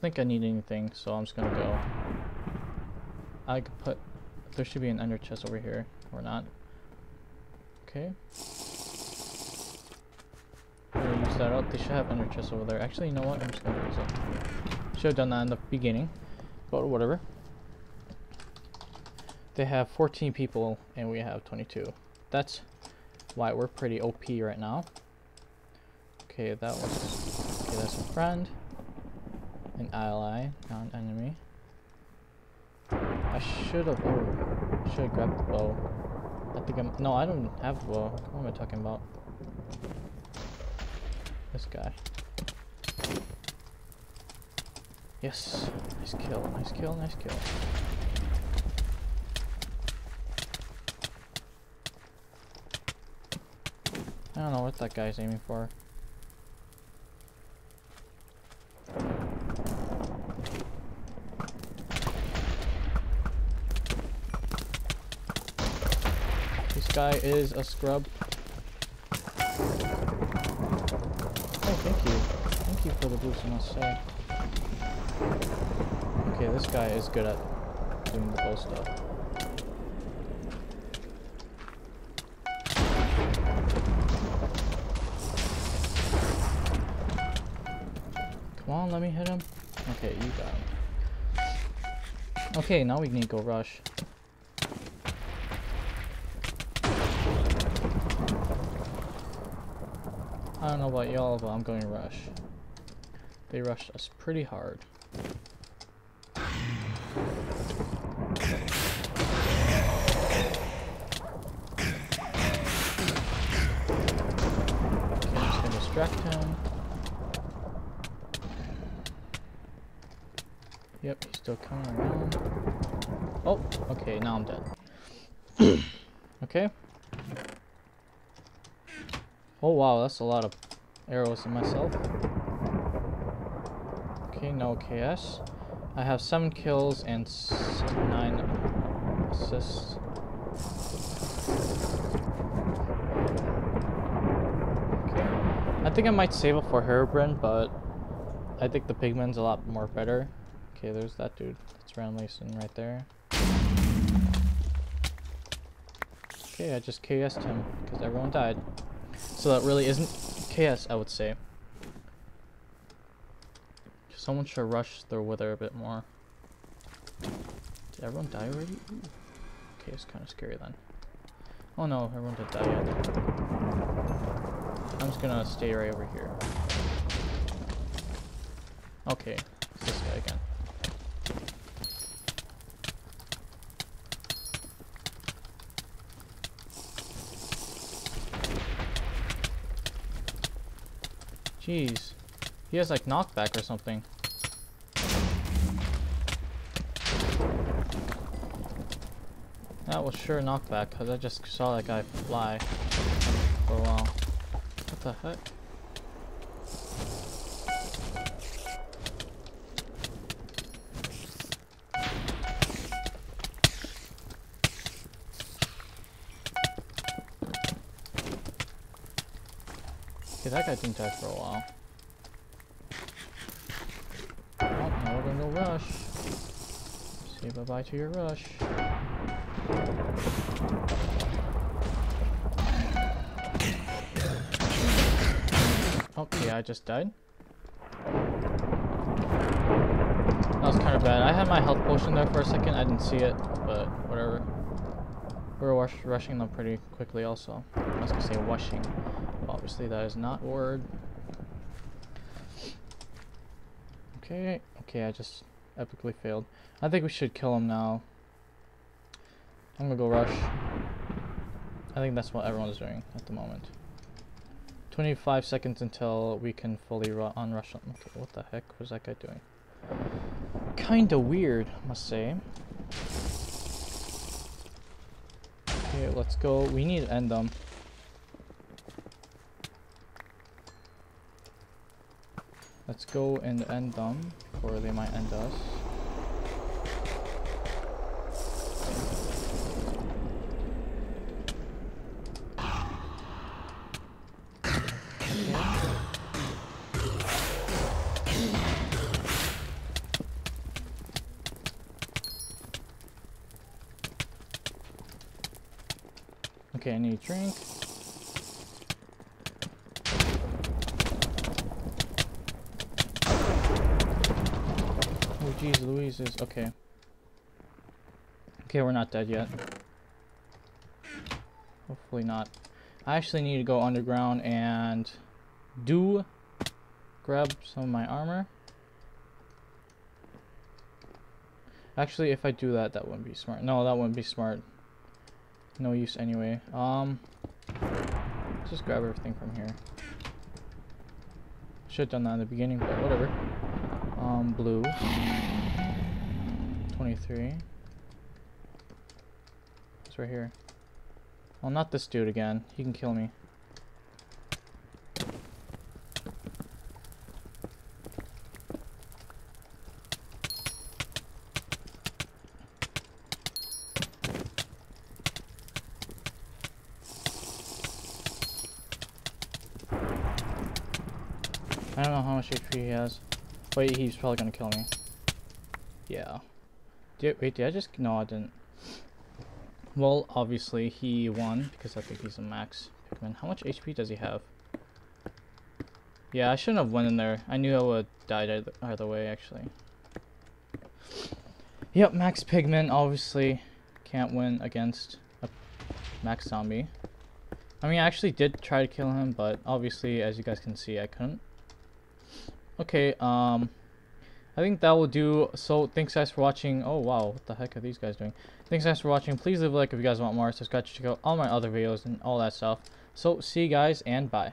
think I need anything, so I'm just gonna go. I could put. There should be an ender chest over here, or not. Okay. Gonna use that out. They should have ender chests over there. Actually, you know what? I'm just gonna use it. Should have done that in the beginning, but whatever. They have 14 people and we have 22. That's why we're pretty OP right now. Okay, that was okay. That's a friend, an ally, not an enemy. I should have. Oh, should have grabbed the bow. I think I'm. No, I don't have the bow. What am I talking about? This guy. Yes. Nice kill. Nice kill. Nice kill. I don't know what that guy's aiming for. Guy is a scrub. Oh, thank you. Thank you for the boost, I must say. Okay, this guy is good at doing the bow stuff. Come on, let me hit him. Okay, you got him. Okay, now we need to go rush. I don't know about y'all, but I'm going to rush. They rushed us pretty hard. Yep, he's still coming around. Oh, okay, now I'm dead. okay. Oh wow, that's a lot of arrows in myself. Okay, no KS. I have 7 kills and 9 assists. Okay. I think I might save it for Herobrine, but I think the Pigman's a lot more better. Okay, there's that dude. That's randomly sitting right there. Okay, I just KS'd him because everyone died. So that really isn't KS, I would say. Someone should rush their wither a bit more. Did everyone die already? Ooh. Okay, it's kind of scary then. Oh no, everyone did die yet. I'm just gonna stay right over here. Okay, it's this guy again. Jeez. He has like knockback or something. That was sure knockback because I just saw that guy fly for a while. What the heck? Okay, that guy didn't die for a while. Oh, now we're gonna go rush. Say bye-bye to your rush. Okay, I just died. That was kind of bad. I had my health potion there for a second. I didn't see it, but whatever. We were rush rushing them pretty quickly also. I was gonna say washing. Obviously that is not word. Okay, okay, I just epically failed. I think we should kill him now. I'm gonna go rush. I think that's what everyone's doing at the moment. 25 seconds until we can fully ru unrush him. Okay, what the heck was that guy doing? Kinda weird, I must say. Okay, let's go. We need to end them. Let's go and end them, or they might end us. Okay, I need a drink. Jeez, Louise is okay. Okay, we're not dead yet. Hopefully not. I actually need to go underground and do grab some of my armor. Actually, if I do that, that wouldn't be smart. No, that wouldn't be smart. No use anyway. Um, just grab everything from here. Should have done that in the beginning, but whatever. Um, blue. 23. It's right here. Well, not this dude again. He can kill me. I don't know how much HP he has. Wait, he's probably gonna kill me. Yeah. Did, wait, did I just... No, I didn't. Well, obviously he won because I think he's a max Pigman. How much HP does he have? Yeah, I shouldn't have went in there. I knew I would died either, either way, actually. Yep, max Pigman obviously can't win against a max zombie. I mean, I actually did try to kill him, but obviously, as you guys can see, I couldn't. Okay, um, I think that will do. So thanks guys for watching. Oh wow, what the heck are these guys doing? Thanks guys for watching. Please leave a like if you guys want more. Subscribe to check out all my other videos and all that stuff. So see you guys and bye.